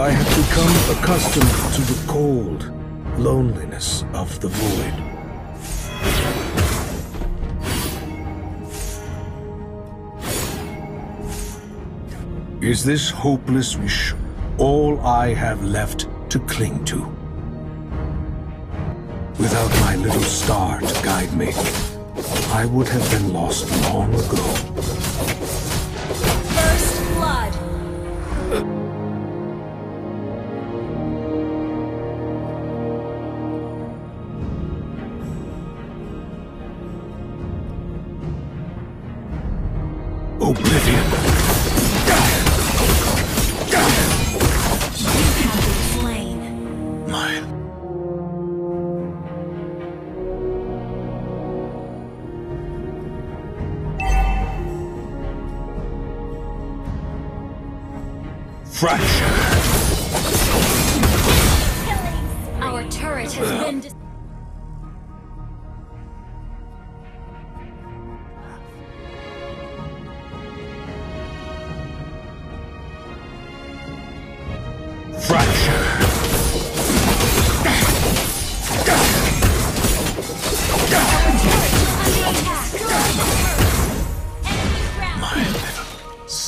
I have become accustomed to the cold loneliness of the void. Is this hopeless wish all I have left to cling to? Without my little star to guide me, I would have been lost long ago. Oblivion! Fracture! Our turret has been dis-